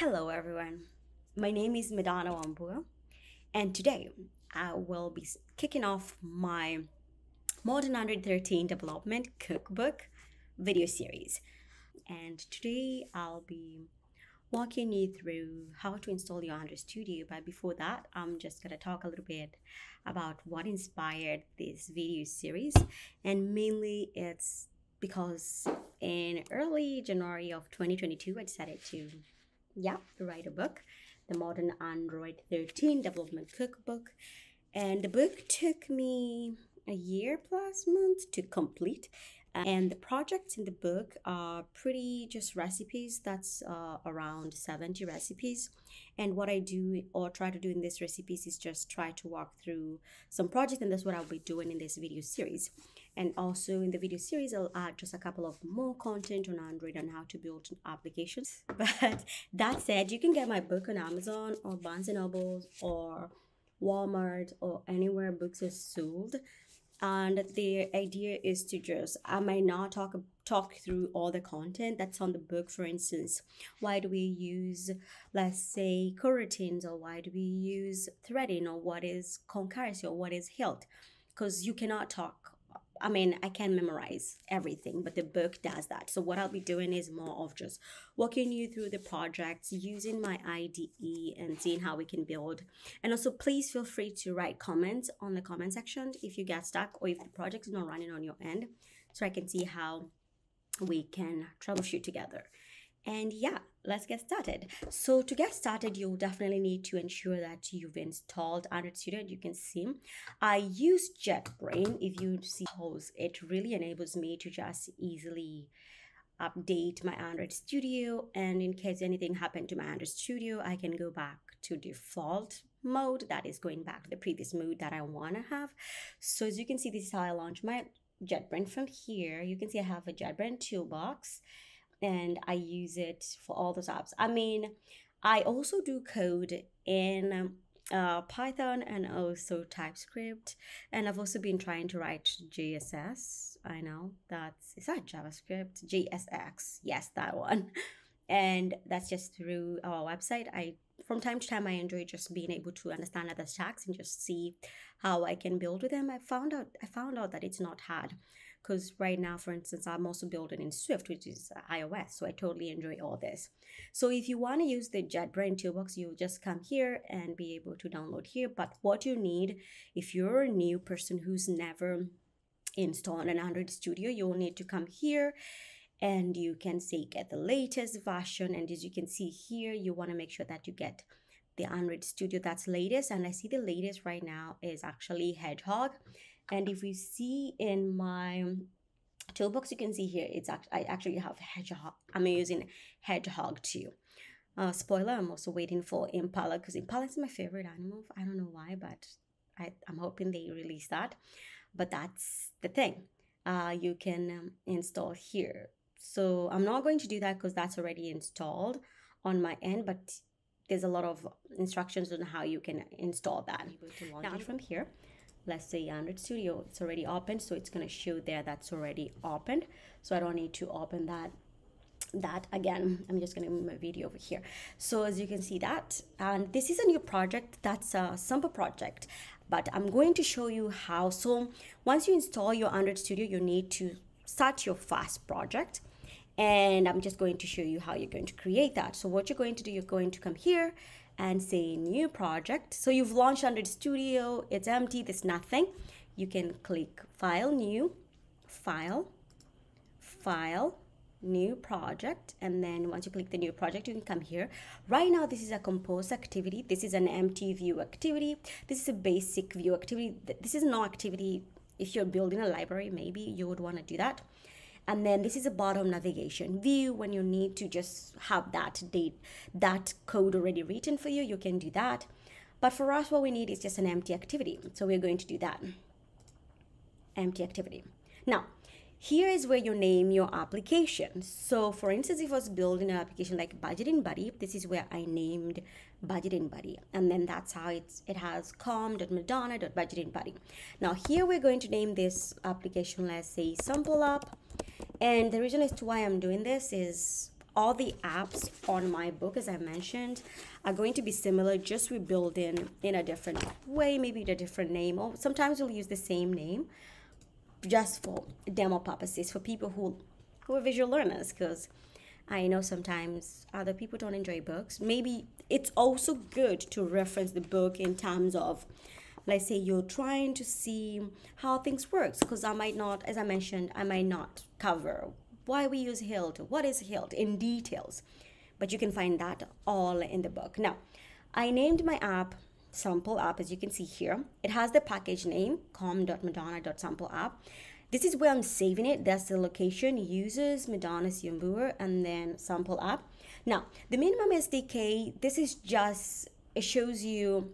Hello, everyone. My name is Madona Wambua, and today I will be kicking off my Modern Android 13 Development Cookbook video series. And today I'll be walking you through how to install your Android Studio. But before that, I'm just going to talk a little bit about what inspired this video series. And mainly it's because in early January of 2022, I decided to yeah, write a book, the Modern Android 13 Development Cookbook. And the book took me a year plus month to complete. And the projects in the book are pretty just recipes. That's uh, around 70 recipes. And what I do or try to do in these recipes is just try to walk through some projects. And that's what I'll be doing in this video series. And also in the video series, I'll add just a couple of more content on Android and how to build applications. But that said, you can get my book on Amazon or Barnes & Noble or Walmart or anywhere books are sold and the idea is to just i might not talk talk through all the content that's on the book for instance why do we use let's say coroutines or why do we use threading or what is concurrency or what is hilt because you cannot talk I mean, I can memorize everything, but the book does that. So what I'll be doing is more of just walking you through the projects, using my IDE and seeing how we can build. And also please feel free to write comments on the comment section if you get stuck or if the project is not running on your end so I can see how we can troubleshoot together. And yeah, let's get started. So to get started, you'll definitely need to ensure that you've installed Android Studio. You can see I use JetBrain. If you see holes, it really enables me to just easily update my Android Studio. And in case anything happened to my Android Studio, I can go back to default mode. That is going back to the previous mode that I want to have. So as you can see, this is how I launch my JetBrain from here. You can see I have a JetBrain toolbox and I use it for all those apps. I mean, I also do code in uh, Python and also TypeScript, and I've also been trying to write JSS. I know that's is that JavaScript JSX. Yes, that one, and that's just through our website. I from time to time I enjoy just being able to understand other stacks and just see how I can build with them. I found out I found out that it's not hard because right now, for instance, I'm also building in Swift, which is uh, iOS. So I totally enjoy all this. So if you want to use the JetBrain toolbox, you'll just come here and be able to download here. But what you need, if you're a new person who's never installed an Android Studio, you'll need to come here and you can say get the latest version. And as you can see here, you want to make sure that you get the Android Studio that's latest. And I see the latest right now is actually Hedgehog. And if we see in my toolbox, you can see here, it's act I actually have Hedgehog. I'm using Hedgehog too. Uh, spoiler, I'm also waiting for Impala because Impala is my favorite animal. I don't know why, but I, I'm hoping they release that. But that's the thing. Uh, you can um, install here. So I'm not going to do that because that's already installed on my end, but there's a lot of instructions on how you can install that. Now from here, let's say Android Studio, it's already open. so it's gonna show there that's already opened. So I don't need to open that that again i'm just going to move my video over here so as you can see that and this is a new project that's a sample project but i'm going to show you how so once you install your android studio you need to start your fast project and i'm just going to show you how you're going to create that so what you're going to do you're going to come here and say new project. So you've launched Android Studio, it's empty, there's nothing. You can click file, new, file, file, new project and then once you click the new project you can come here. Right now this is a compose activity. This is an empty view activity. This is a basic view activity. This is no activity. If you're building a library maybe you would want to do that and then this is a bottom navigation view when you need to just have that date that code already written for you you can do that but for us what we need is just an empty activity so we're going to do that empty activity now here is where you name your application. So for instance, if I was building an application like Budgeting Buddy, this is where I named Budgeting Buddy. And then that's how it's, it has com.madonna.budgeting buddy. Now here we're going to name this application, let's say sample app. And the reason as to why I'm doing this is all the apps on my book, as I mentioned, are going to be similar, just we build in in a different way, maybe a different name, or sometimes we'll use the same name just for demo purposes for people who who are visual learners because I know sometimes other people don't enjoy books. Maybe it's also good to reference the book in terms of let's say you're trying to see how things works because I might not as I mentioned I might not cover why we use hilt, what is hilt in details. But you can find that all in the book. Now, I named my app sample app as you can see here. It has the package name com.madonna.sample app. This is where I'm saving it. That's the location, users, Madona Syombua, and then sample app. Now, the minimum SDK, this is just, it shows you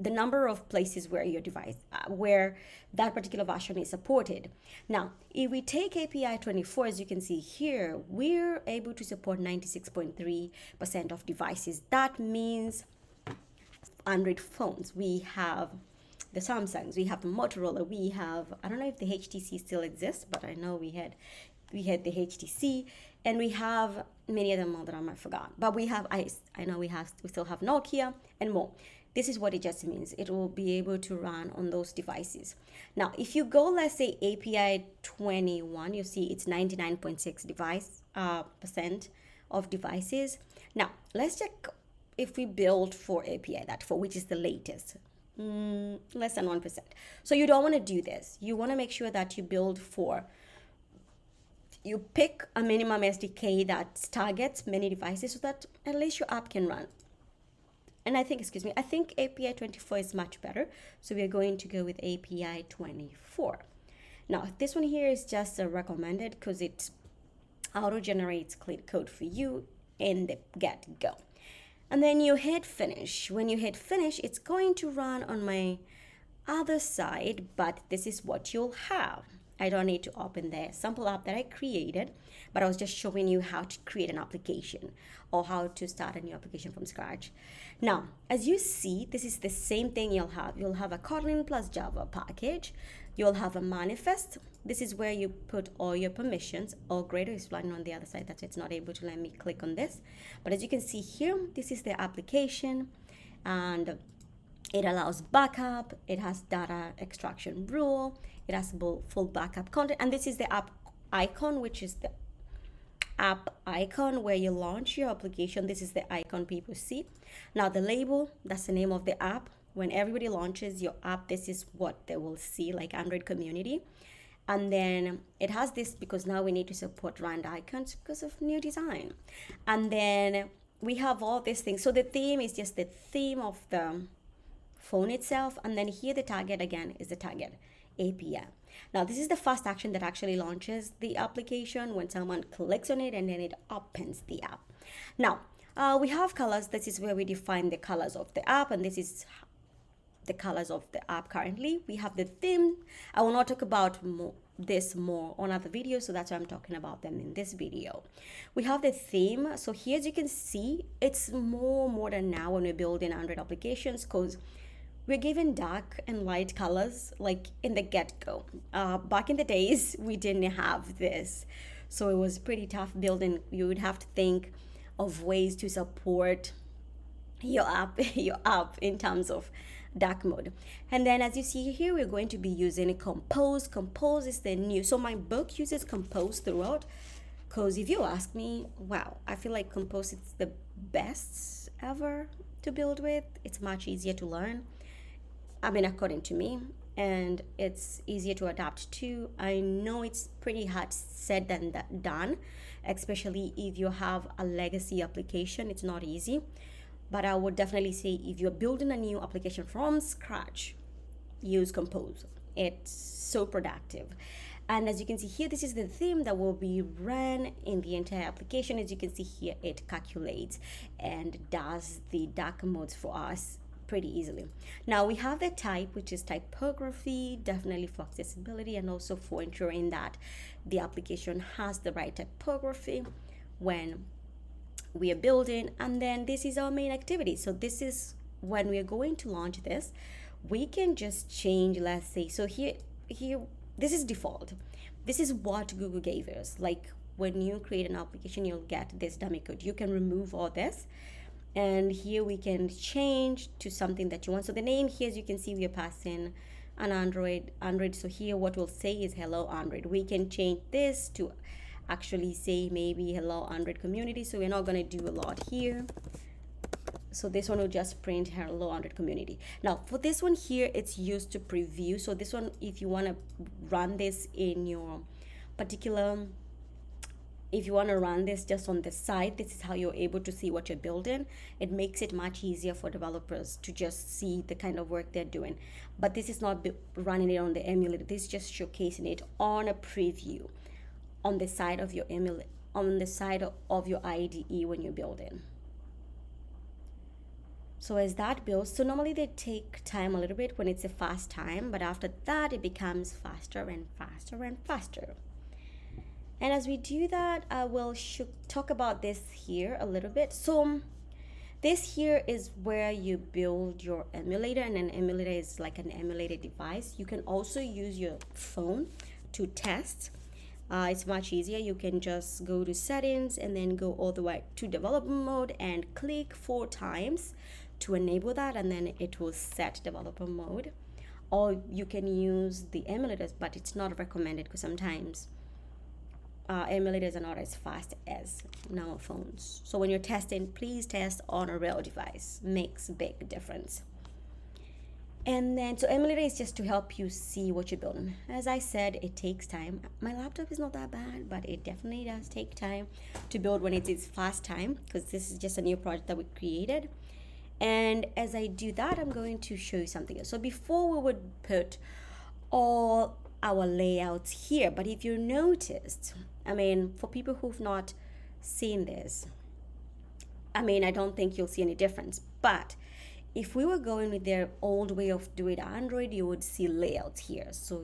the number of places where your device, uh, where that particular version is supported. Now, if we take API 24, as you can see here, we're able to support 96.3% of devices. That means Android phones. We have the Samsungs, we have the Motorola, we have I don't know if the HTC still exists, but I know we had we had the HTC and we have many of them that I might forgot. But we have I I know we have we still have Nokia and more. This is what it just means. It will be able to run on those devices. Now, if you go, let's say API 21, you see it's 99.6 device uh, percent of devices. Now, let's check if we build for API that for which is the latest. Mm, less than 1%. So you don't want to do this. You want to make sure that you build for you pick a minimum SDK that targets many devices so that at least your app can run. And I think, excuse me, I think API 24 is much better. So we are going to go with API 24. Now, this one here is just a recommended because it auto generates clean code for you in the get go and then you hit finish. When you hit finish, it's going to run on my other side, but this is what you'll have. I don't need to open the sample app that I created, but I was just showing you how to create an application or how to start a new application from scratch. Now, as you see, this is the same thing you'll have. You'll have a Kotlin plus Java package. You'll have a manifest. This is where you put all your permissions. All Gradle is running on the other side. That's why it's not able to let me click on this. But as you can see here, this is the application and it allows backup. It has data extraction rule. It has full backup content. And this is the app icon, which is the app icon where you launch your application. This is the icon people see. Now the label, that's the name of the app when everybody launches your app this is what they will see like android community and then it has this because now we need to support round icons because of new design and then we have all these things so the theme is just the theme of the phone itself and then here the target again is the target api now this is the first action that actually launches the application when someone clicks on it and then it opens the app now uh, we have colors this is where we define the colors of the app and this is the colors of the app currently. We have the theme. I will not talk about more, this more on other videos, so that's why I'm talking about them in this video. We have the theme. So here, as you can see, it's more modern now when we're building Android applications because we're given dark and light colors like in the get-go. Uh, back in the days, we didn't have this. So it was pretty tough building. You would have to think of ways to support your app, your app in terms of dark mode and then as you see here we're going to be using compose compose is the new so my book uses compose throughout because if you ask me wow i feel like compose is the best ever to build with it's much easier to learn i mean according to me and it's easier to adapt to i know it's pretty hard said than done especially if you have a legacy application it's not easy but I would definitely say if you're building a new application from scratch, use Compose. It's so productive. And as you can see here, this is the theme that will be run in the entire application. As you can see here, it calculates and does the dark modes for us pretty easily. Now we have the type, which is typography, definitely for accessibility and also for ensuring that the application has the right typography when we are building. And then this is our main activity. So this is when we are going to launch this we can just change let's say so here here this is default. This is what google gave us. Like when you create an application you'll get this dummy code. You can remove all this and here we can change to something that you want. So the name here as you can see we are passing an android android. So here what we'll say is hello android. We can change this to actually say maybe hello android community. So we're not going to do a lot here. So this one will just print hello android community. Now for this one here it's used to preview. So this one if you want to run this in your particular if you want to run this just on the side this is how you're able to see what you're building. It makes it much easier for developers to just see the kind of work they're doing. But this is not running it on the emulator this is just showcasing it on a preview on the side of your emulator on the side of your IDE when you're building. So as that builds so normally they take time a little bit when it's a fast time but after that it becomes faster and faster and faster and as we do that, I will talk about this here a little bit. So this here is where you build your emulator and an emulator is like an emulated device. You can also use your phone to test. Uh, it's much easier. You can just go to settings and then go all the way to developer mode and click four times to enable that and then it will set developer mode. Or you can use the emulators, but it's not recommended because sometimes uh, emulators are not as fast as normal phones. So when you're testing, please test on a real device. Makes big difference. And then, so emulator is just to help you see what you're building. As I said, it takes time. My laptop is not that bad, but it definitely does take time to build when it is fast time because this is just a new project that we created. And as I do that, I'm going to show you something else. So before we would put all our layouts here, but if you noticed, I mean, for people who've not seen this, I mean, I don't think you'll see any difference. But if we were going with their old way of doing Android, you would see layouts here. So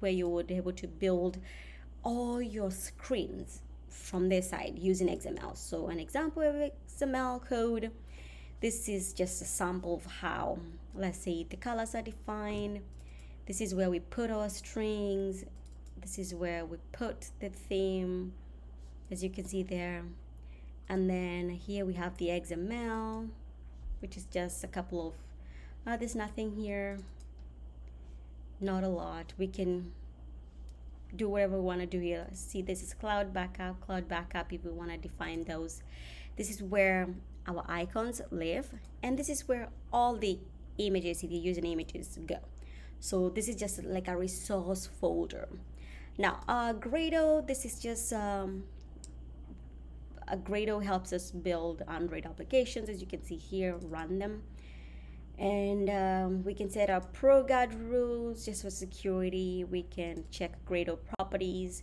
where you would be able to build all your screens from their side using XML. So an example of XML code. This is just a sample of how, let's say the colors are defined. This is where we put our strings this is where we put the theme as you can see there. And then here we have the XML which is just a couple of uh, there's nothing here. Not a lot. We can do whatever we want to do here. See this is cloud backup cloud backup if we want to define those. This is where our icons live and this is where all the images if you're images go. So this is just like a resource folder now, uh, Gradle, this is just um, a Gradle helps us build Android applications, as you can see here, run them. And um, we can set up ProGuard rules just for security. We can check Gradle properties.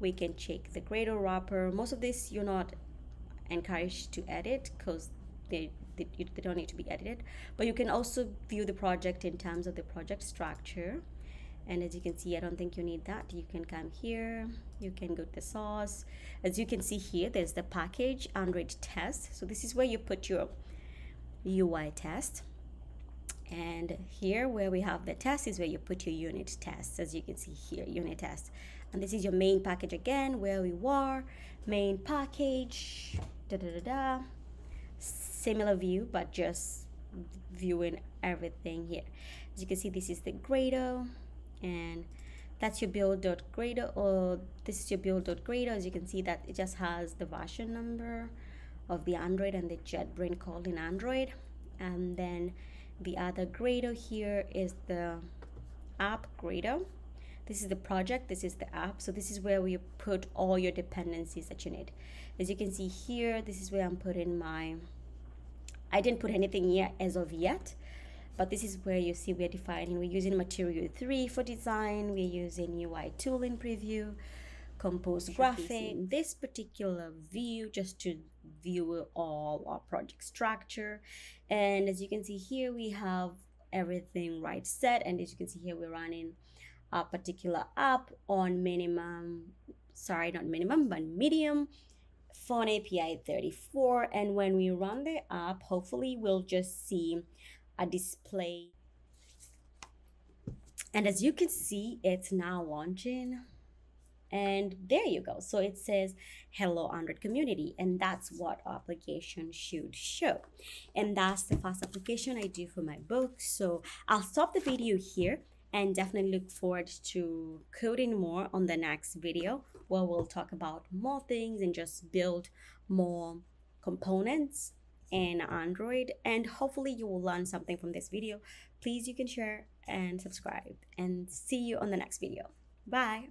We can check the Gradle wrapper. Most of this you're not encouraged to edit because they, they, they don't need to be edited. But you can also view the project in terms of the project structure and as you can see I don't think you need that. You can come here. You can go to the source as you can see here there's the package Android test. So this is where you put your UI test. And here where we have the test is where you put your unit tests as you can see here unit test. And this is your main package again where we were. Main package da da da da. Similar view but just viewing everything here. As you can see this is the Gradle and that's your build.gradle or this is your build.gradle as you can see that it just has the version number of the android and the jetbrain Kotlin android. And then the other Gradle here is the app Gradle this is the project this is the app. So this is where we put all your dependencies that you need. As you can see here this is where i'm putting my i didn't put anything here as of yet but this is where you see we're defining we're using material 3 for design we're using ui tool in preview compose graphic this particular view just to view all our project structure. And as you can see here we have everything right set. And as you can see here we're running a particular app on minimum sorry not minimum but medium phone api 34 and when we run the app hopefully we'll just see a display. And as you can see, it's now launching. and there you go so it says hello android community and that's what application should show and that's the first application i do for my book so i'll stop the video here and definitely look forward to coding more on the next video where we'll talk about more things and just build more components in android and hopefully you will learn something from this video. Please you can share and subscribe and see you on the next video. Bye